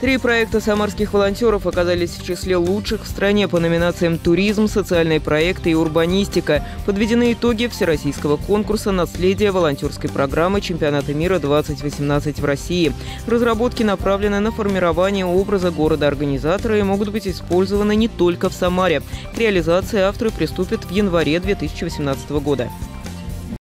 Три проекта самарских волонтеров оказались в числе лучших в стране по номинациям «Туризм», «Социальные проекты» и «Урбанистика». Подведены итоги всероссийского конкурса «Наследие волонтерской программы Чемпионата мира-2018 в России». Разработки направлены на формирование образа города-организатора и могут быть использованы не только в Самаре. К реализации авторы приступят в январе 2018 года.